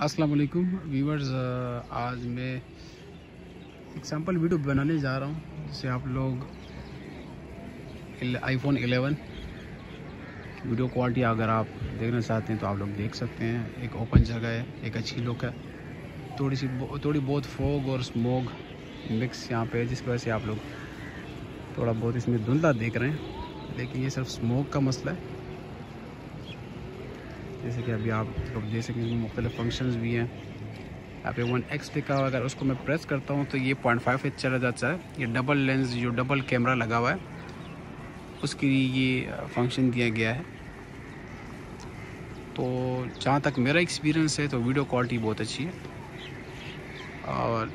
अस्सलाम वालेकुम व्यूवर्स आज मैं एक सैंपल वीडियो बनाने जा रहा हूँ जिससे आप लोग आईफोन 11 वीडियो क्वालिटी अगर आप देखना चाहते हैं तो आप लोग देख सकते हैं। एक ओपन जगह है, एक अच्छी लुक है। थोड़ी सी थोड़ी बहुत फोग और स्मोक मिक्स यहाँ पे है, जिस वजह से आप लोग थोड़ा बहुत इसमें धुंधला देख रहे हैं। लेकिन ये सिर्फ़ स्मोक का मसला है। जैसे कि अभी आप लोग देख सकते हैं मुख्तलिफ़ फ़ंक्शंस भी हैं। यहाँ पे वन एक्स लिखा हुआ अगर उसको मैं प्रेस करता हूँ तो ये पॉइंट फाइव एच चला जाता है। ये डबल लेंस जो डबल कैमरा लगा हुआ है, उसके लिए ये फ़ंक्शन दिया गया है। तो जहाँ तक मेरा एक्सपीरियंस है तो वीडियो क्वालिटी बहुत अच्छी है। और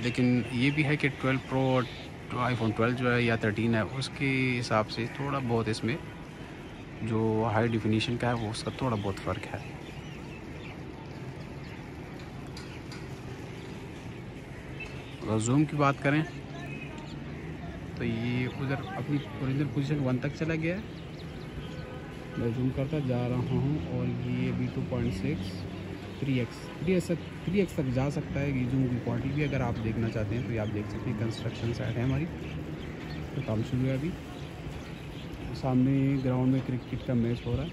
लेकिन ये भी है कि 12 प्रो आईफोन 12 जो है या 13 है, उसके हिसाब से थोड़ा बहुत इसमें जो हाई डिफिनीशन का है, वो उसका थोड़ा बहुत फ़र्क है। अगर जूम की बात करें तो ये उधर अपनी ओरिजिनल पोजीशन वन तक चला गया है। मैं जूम करता, जा रहा हूँ और ये भी two point six three X three X तक थ्री एक्स तक जा सकता है। ये जूम की क्वालिटी भी अगर आप देखना चाहते हैं तो ये आप देख सकते हैं कंस्ट्रक्शन साइड है हमारी। तो काम शुरू है अभी। सामने ग्राउंड में क्रिकेट का मैच हो रहा है।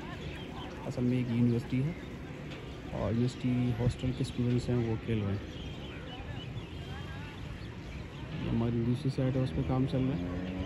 असल में एक यूनिवर्सिटी है और यूनिवर्सिटी हॉस्टल के स्टूडेंट्स हैं, वो खेल रहे हैं। हमारी दूसरी साइड है, उस पर काम चल रहा है।